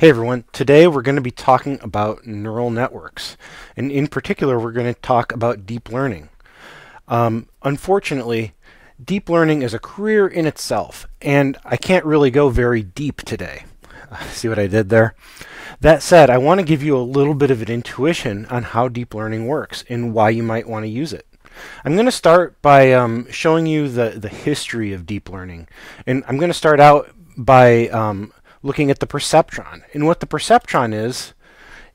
Hey everyone, today we're going to be talking about neural networks. And in particular, we're going to talk about deep learning. Um, unfortunately, deep learning is a career in itself, and I can't really go very deep today. See what I did there? That said, I want to give you a little bit of an intuition on how deep learning works and why you might want to use it. I'm going to start by um, showing you the, the history of deep learning. And I'm going to start out by um, looking at the perceptron. And what the perceptron is,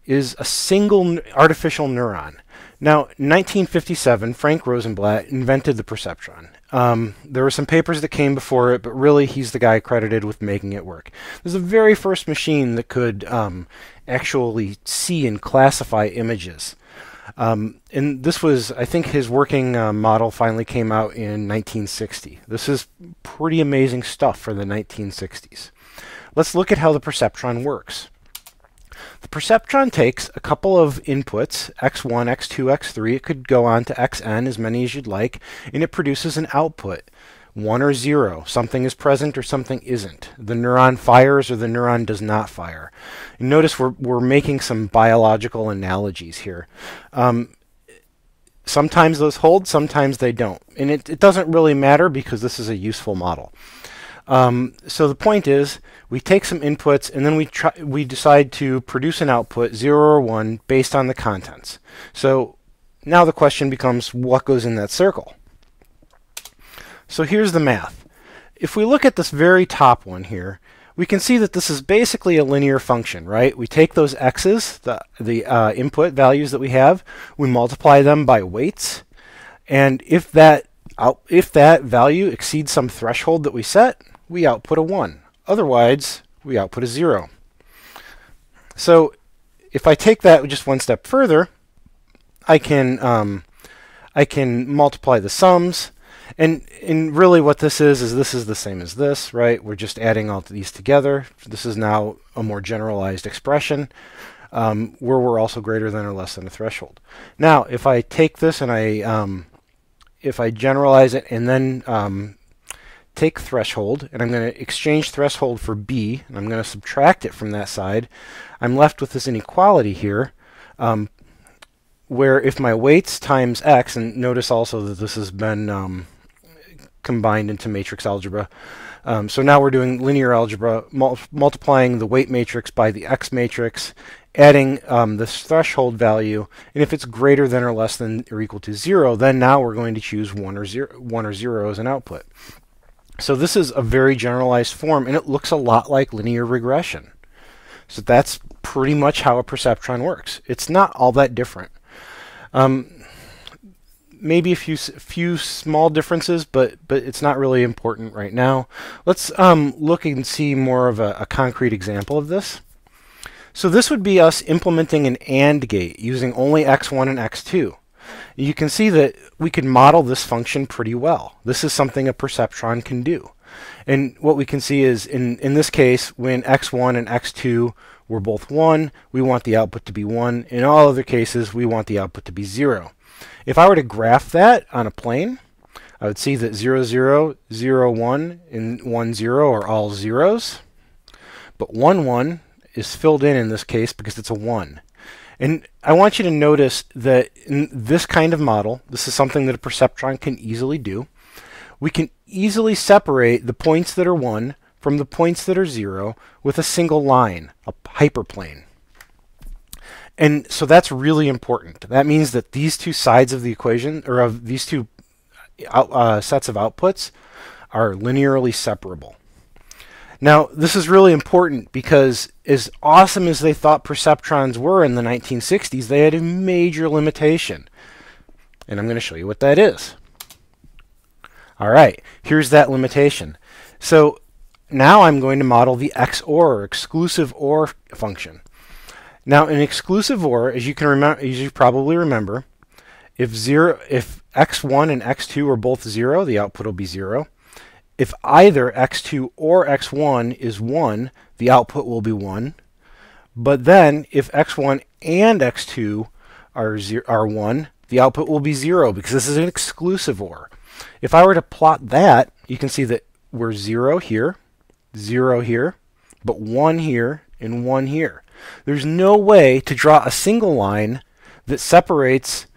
is a single artificial neuron. Now, 1957, Frank Rosenblatt invented the perceptron. Um, there were some papers that came before it, but really he's the guy credited with making it work. This is the very first machine that could um, actually see and classify images. Um, and this was, I think his working uh, model finally came out in 1960. This is pretty amazing stuff for the 1960s. Let's look at how the perceptron works. The perceptron takes a couple of inputs, x1, x2, x3. It could go on to xn, as many as you'd like, and it produces an output. 1 or 0. Something is present or something isn't. The neuron fires or the neuron does not fire. And notice we're, we're making some biological analogies here. Um, sometimes those hold, sometimes they don't. And it, it doesn't really matter because this is a useful model. Um, so the point is, we take some inputs and then we try, we decide to produce an output, 0 or 1, based on the contents. So now the question becomes, what goes in that circle? So here's the math. If we look at this very top one here, we can see that this is basically a linear function, right? We take those x's, the, the uh, input values that we have, we multiply them by weights, and if that if that value exceeds some threshold that we set, we output a 1. Otherwise, we output a 0. So if I take that just one step further, I can um, I can multiply the sums. And, and really what this is, is this is the same as this, right? We're just adding all these together. This is now a more generalized expression um, where we're also greater than or less than a threshold. Now, if I take this and I, um, if I generalize it and then um, take threshold, and I'm going to exchange threshold for b, and I'm going to subtract it from that side, I'm left with this inequality here, um, where if my weights times x, and notice also that this has been um, combined into matrix algebra, um, so now we're doing linear algebra, mul multiplying the weight matrix by the x matrix, adding um, this threshold value, and if it's greater than or less than or equal to 0, then now we're going to choose 1 or 0, one or 0 as an output. So this is a very generalized form, and it looks a lot like linear regression. So that's pretty much how a perceptron works. It's not all that different. Um, maybe a few few small differences, but but it's not really important right now. Let's um, look and see more of a, a concrete example of this. So this would be us implementing an AND gate using only x1 and x2 you can see that we can model this function pretty well. This is something a perceptron can do. And what we can see is, in, in this case, when x1 and x2 were both 1, we want the output to be 1. In all other cases, we want the output to be 0. If I were to graph that on a plane, I would see that 0, 0, 0, 1, and 1, 0 are all zeros. But 1, 1 is filled in in this case because it's a 1. And I want you to notice that in this kind of model, this is something that a perceptron can easily do. We can easily separate the points that are 1 from the points that are 0 with a single line, a hyperplane. And so that's really important. That means that these two sides of the equation, or of these two out, uh, sets of outputs, are linearly separable. Now, this is really important because as awesome as they thought perceptrons were in the 1960s, they had a major limitation. And I'm going to show you what that is. All right, here's that limitation. So now I'm going to model the XOR, or exclusive OR function. Now, an exclusive OR, as you can remember, as you probably remember, if zero, if x1 and x2 are both zero, the output will be zero. If either x2 or x1 is 1, the output will be 1. But then if x1 and x2 are, zero, are 1, the output will be 0 because this is an exclusive OR. If I were to plot that, you can see that we're 0 here, 0 here, but 1 here, and one here. There's no way to draw a single line that separates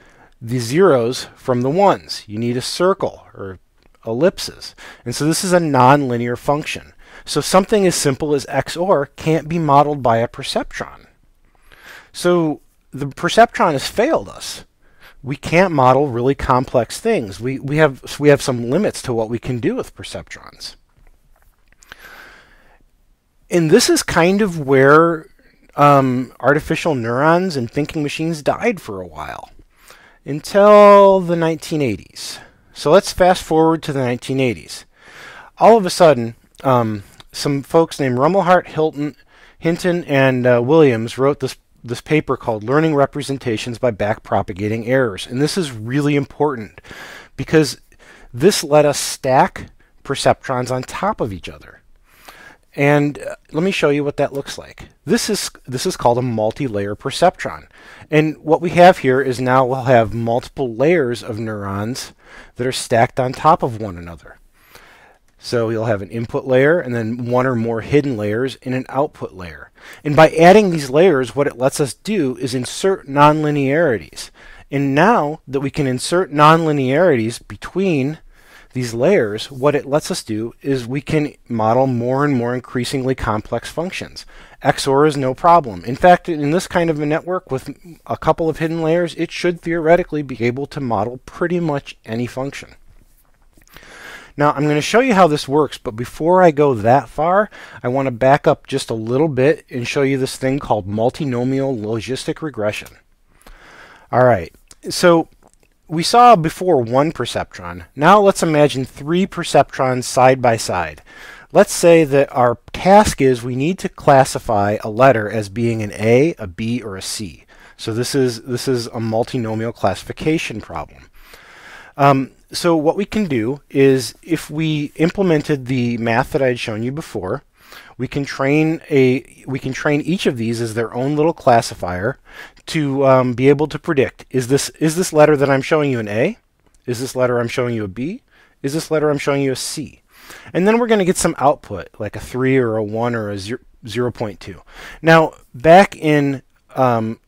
the zeros from the ones. You need a circle or ellipses. And so this is a nonlinear function. So something as simple as XOR can't be modeled by a perceptron. So the perceptron has failed us. We can't model really complex things. We, we, have, we have some limits to what we can do with perceptrons. And this is kind of where um, artificial neurons and thinking machines died for a while until the 1980s. So let's fast forward to the 1980s. All of a sudden, um, some folks named Rumelhart, Hilton, Hinton, and uh, Williams wrote this this paper called Learning Representations by Backpropagating Errors. And this is really important because this let us stack perceptrons on top of each other. And uh, let me show you what that looks like. This is this is called a multi-layer perceptron. And what we have here is now we'll have multiple layers of neurons that are stacked on top of one another. So you'll have an input layer and then one or more hidden layers in an output layer. And by adding these layers, what it lets us do is insert nonlinearities. And now that we can insert nonlinearities between these layers, what it lets us do is we can model more and more increasingly complex functions. XOR is no problem. In fact, in this kind of a network with a couple of hidden layers, it should theoretically be able to model pretty much any function. Now I'm going to show you how this works, but before I go that far, I want to back up just a little bit and show you this thing called multinomial logistic regression. Alright, so we saw before one perceptron. Now let's imagine three perceptrons side by side. Let's say that our task is we need to classify a letter as being an A, a B, or a C. So this is this is a multinomial classification problem. Um, so what we can do is if we implemented the math that I had shown you before, we can train a we can train each of these as their own little classifier to um, be able to predict is this is this letter that I'm showing you an A? Is this letter I'm showing you a B? Is this letter I'm showing you a C? And then we're going to get some output like a 3 or a 1 or a 0, 0.2. Now back in um,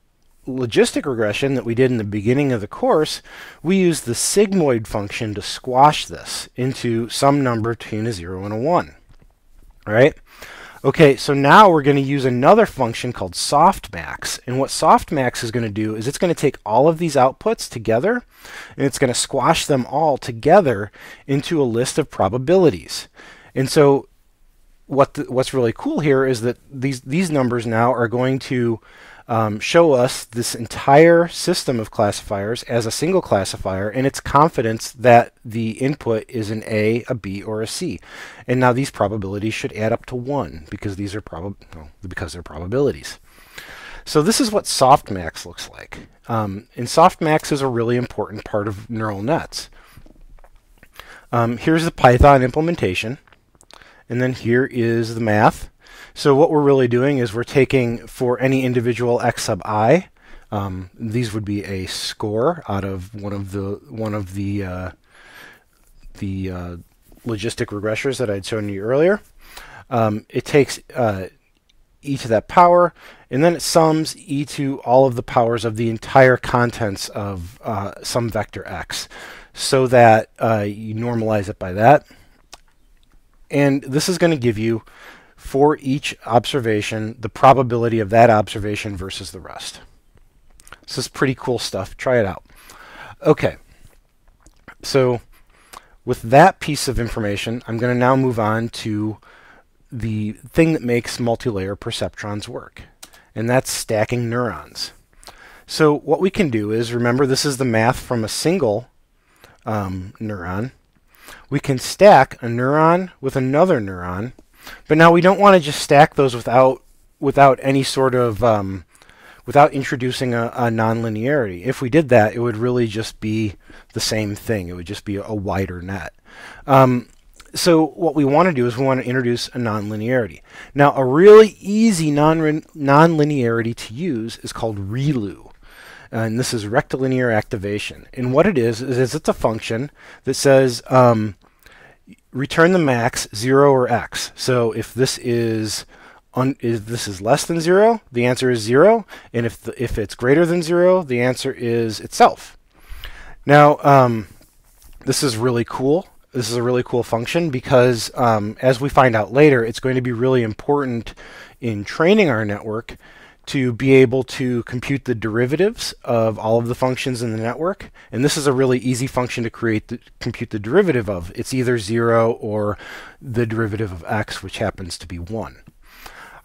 logistic regression that we did in the beginning of the course, we used the sigmoid function to squash this into some number between a 0 and a 1. All right? Okay, so now we're going to use another function called softmax. And what softmax is going to do is it's going to take all of these outputs together and it's going to squash them all together into a list of probabilities. And so what the, what's really cool here is that these these numbers now are going to um, show us this entire system of classifiers as a single classifier and its confidence that the input is an A, a B, or a C. And now these probabilities should add up to 1 because these are prob well, because they're probabilities. So this is what softmax looks like. Um, and softmax is a really important part of neural nets. Um, here's the Python implementation. And then here is the math. So what we're really doing is we're taking for any individual x sub i, um, these would be a score out of one of the one of the uh, the uh, logistic regressors that I'd shown you earlier. Um, it takes uh, e to that power, and then it sums e to all of the powers of the entire contents of uh, some vector x, so that uh, you normalize it by that. And this is going to give you for each observation, the probability of that observation versus the rest. This is pretty cool stuff. Try it out. Okay. So with that piece of information, I'm going to now move on to the thing that makes multi-layer perceptrons work, and that's stacking neurons. So what we can do is, remember this is the math from a single um, neuron. We can stack a neuron with another neuron but now we don't want to just stack those without without any sort of um, without introducing a, a nonlinearity. If we did that, it would really just be the same thing. It would just be a wider net. Um, so what we want to do is we want to introduce a nonlinearity. Now, a really easy non nonlinearity to use is called ReLU. And this is rectilinear activation. And what it is, is it's a function that says um, return the max 0 or x. So if this is is this is less than zero, the answer is zero, and if the, if it's greater than zero, the answer is itself. Now, um, this is really cool. This is a really cool function because, um, as we find out later, it's going to be really important in training our network to be able to compute the derivatives of all of the functions in the network. And this is a really easy function to create the, compute the derivative of. It's either 0 or the derivative of x, which happens to be 1.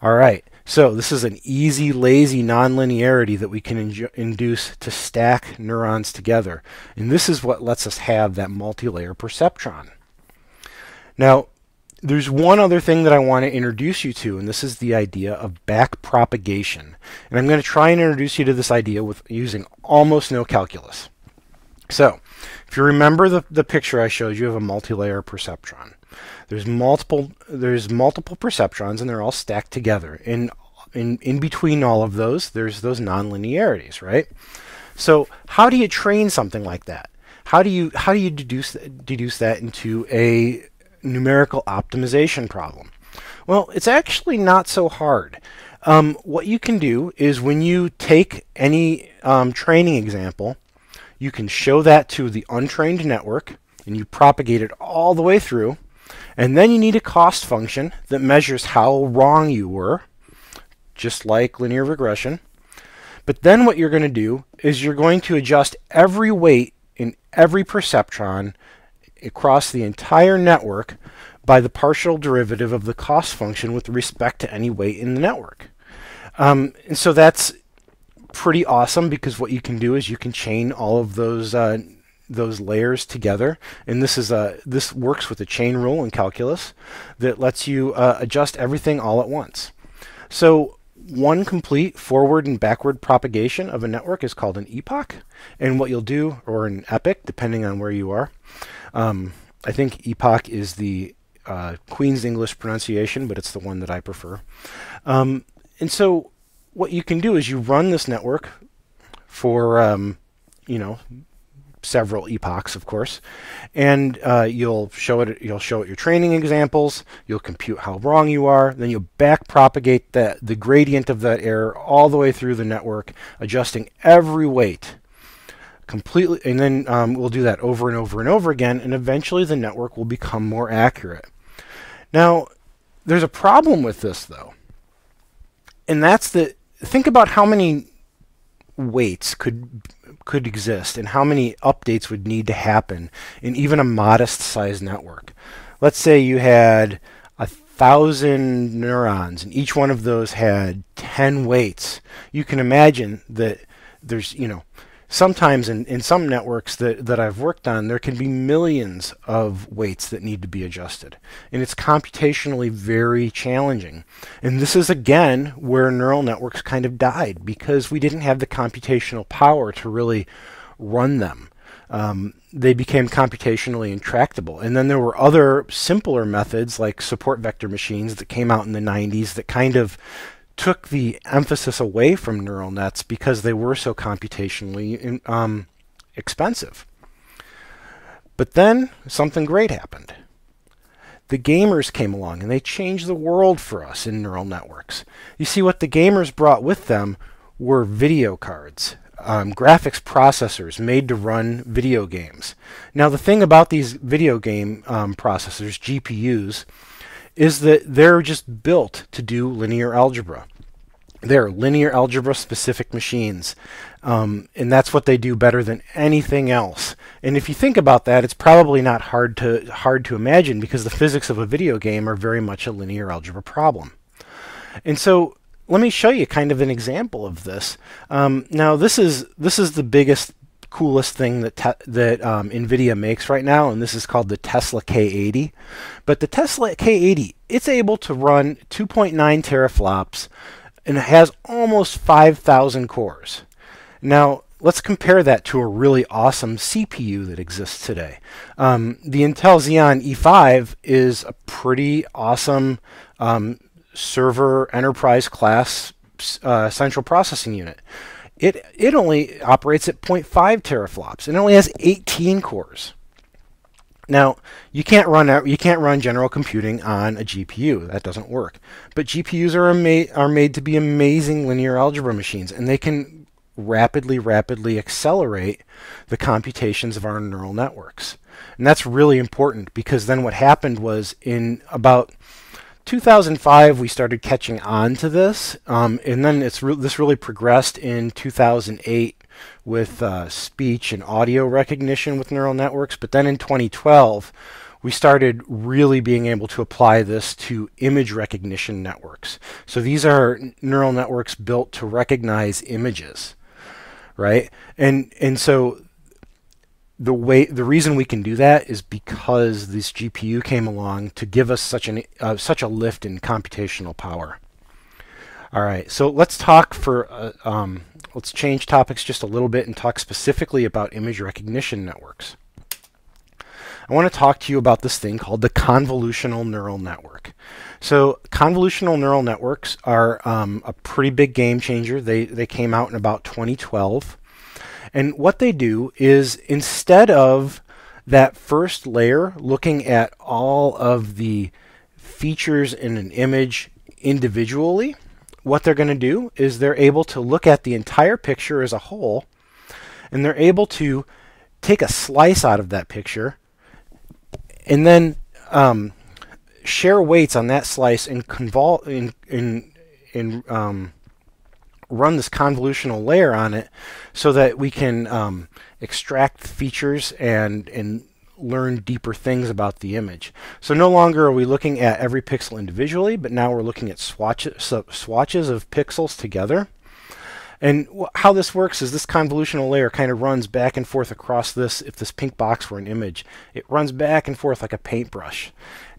All right, so this is an easy, lazy nonlinearity that we can induce to stack neurons together. And this is what lets us have that multi-layer perceptron. Now, there's one other thing that I want to introduce you to, and this is the idea of backpropagation. And I'm going to try and introduce you to this idea with using almost no calculus. So, if you remember the, the picture I showed you of a multi-layer perceptron, there's multiple there's multiple perceptrons and they're all stacked together. And in, in between all of those, there's those nonlinearities, right? So how do you train something like that? How do you how do you deduce deduce that into a numerical optimization problem? Well, it's actually not so hard. Um, what you can do is when you take any um, training example, you can show that to the untrained network and you propagate it all the way through and then you need a cost function that measures how wrong you were, just like linear regression. But then what you're going to do is you're going to adjust every weight in every perceptron across the entire network by the partial derivative of the cost function with respect to any weight in the network. Um, and so that's pretty awesome because what you can do is you can chain all of those uh, those layers together. And this is a this works with a chain rule in calculus that lets you uh, adjust everything all at once. So one complete forward and backward propagation of a network is called an epoch. And what you'll do, or an epoch, depending on where you are. Um, I think epoch is the uh, Queen's English pronunciation, but it's the one that I prefer. Um, and so what you can do is you run this network for, um, you know, several epochs, of course, and uh, you'll show it. You'll show it your training examples. You'll compute how wrong you are. Then you'll back propagate the gradient of that error all the way through the network, adjusting every weight completely. And then um, we'll do that over and over and over again, and eventually the network will become more accurate. Now, there's a problem with this though, and that's that. Think about how many weights could could exist and how many updates would need to happen in even a modest sized network. Let's say you had a thousand neurons and each one of those had 10 weights. You can imagine that there's, you know, sometimes in, in some networks that, that I've worked on, there can be millions of weights that need to be adjusted. And it's computationally very challenging. And this is again where neural networks kind of died because we didn't have the computational power to really run them. Um, they became computationally intractable. And then there were other simpler methods like support vector machines that came out in the 90s that kind of took the emphasis away from neural nets because they were so computationally um, expensive. But then something great happened. The gamers came along and they changed the world for us in neural networks. You see, what the gamers brought with them were video cards, um, graphics processors made to run video games. Now, the thing about these video game um, processors, GPUs, is that they're just built to do linear algebra. They're linear algebra specific machines. Um, and that's what they do better than anything else. And if you think about that, it's probably not hard to hard to imagine because the physics of a video game are very much a linear algebra problem. And so let me show you kind of an example of this. Um, now this is this is the biggest coolest thing that that um, NVIDIA makes right now, and this is called the Tesla K80. But the Tesla K80, it's able to run 2.9 teraflops, and has almost 5,000 cores. Now, let's compare that to a really awesome CPU that exists today. Um, the Intel Xeon E5 is a pretty awesome um, server enterprise class uh, central processing unit it it only operates at 0.5 teraflops and it only has 18 cores. Now, you can't run you can't run general computing on a GPU. That doesn't work. But GPUs are ama- are made to be amazing linear algebra machines, and they can rapidly, rapidly accelerate the computations of our neural networks. And that's really important because then what happened was in about 2005 we started catching on to this, um, and then it's re- this really progressed in 2008 with uh, speech and audio recognition with neural networks. But then in 2012, we started really being able to apply this to image recognition networks. So these are neural networks built to recognize images, right? And and so the way the reason we can do that is because this GPU came along to give us such an uh, such a lift in computational power. All right, so let's talk for uh, um, let's change topics just a little bit and talk specifically about image recognition networks. I want to talk to you about this thing called the convolutional neural network. So convolutional neural networks are um, a pretty big game changer. They they came out in about 2012. And what they do is instead of that first layer looking at all of the features in an image individually, what they're going to do is they're able to look at the entire picture as a whole and they're able to take a slice out of that picture and then um, share weights on that slice and convol in in in um, run this convolutional layer on it so that we can um, extract features and and learn deeper things about the image. So no longer are we looking at every pixel individually, but now we're looking at swatches, swatches of pixels together. And how this works is this convolutional layer kind of runs back and forth across this. If this pink box were an image, it runs back and forth like a paintbrush.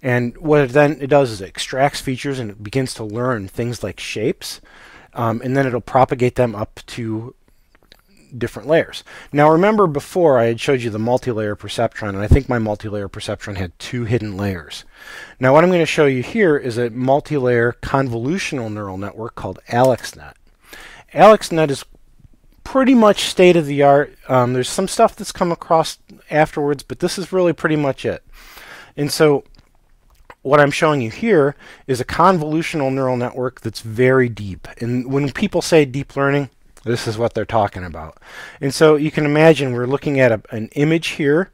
And what it then it does is it extracts features and it begins to learn things like shapes um, and then it'll propagate them up to different layers. Now remember before I had showed you the multi-layer perceptron, and I think my multi-layer perceptron had two hidden layers. Now what I'm going to show you here is a multi-layer convolutional neural network called AlexNet. AlexNet is pretty much state of the art. Um, there's some stuff that's come across afterwards, but this is really pretty much it. And so what I'm showing you here is a convolutional neural network that's very deep. And when people say deep learning, this is what they're talking about. And so you can imagine we're looking at a, an image here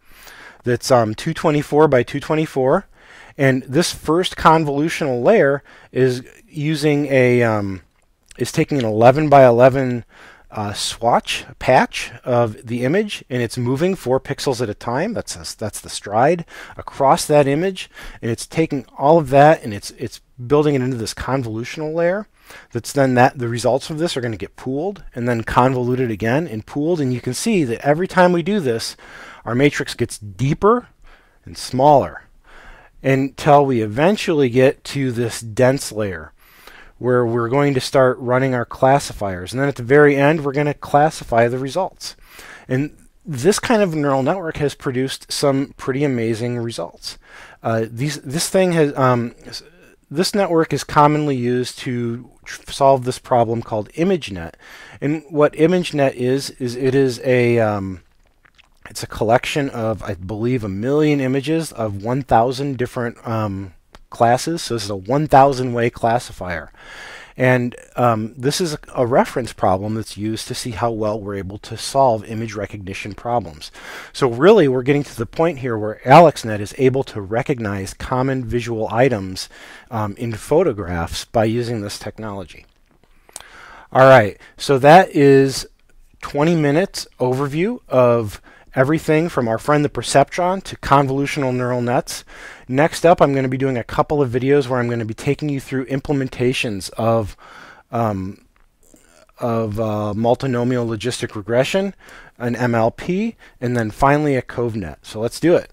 that's um, 224 by 224. And this first convolutional layer is using a um, is taking an 11 by 11 uh, swatch a patch of the image and it's moving four pixels at a time. That's a, that's the stride across that image and it's taking all of that and it's it's building it into this convolutional layer that's then that the results of this are going to get pooled and then convoluted again and pooled and you can see that every time we do this our matrix gets deeper and smaller until we eventually get to this dense layer where we're going to start running our classifiers. And then at the very end, we're going to classify the results. And this kind of neural network has produced some pretty amazing results. Uh, these, this thing has, um, this network is commonly used to solve this problem called ImageNet. And what ImageNet is, is it is a, um, it's a collection of, I believe, a million images of 1,000 different um, classes. So this is a 1,000 way classifier. And um, this is a, a, reference problem that's used to see how well we're able to solve image recognition problems. So really, we're getting to the point here where AlexNet is able to recognize common visual items um, in photographs by using this technology. All right, so that is 20 minutes overview of everything from our friend the perceptron to convolutional neural nets. Next up, I'm going to be doing a couple of videos where I'm going to be taking you through implementations of um, of uh, multinomial logistic regression, an MLP, and then finally a ConvNet. So let's do it.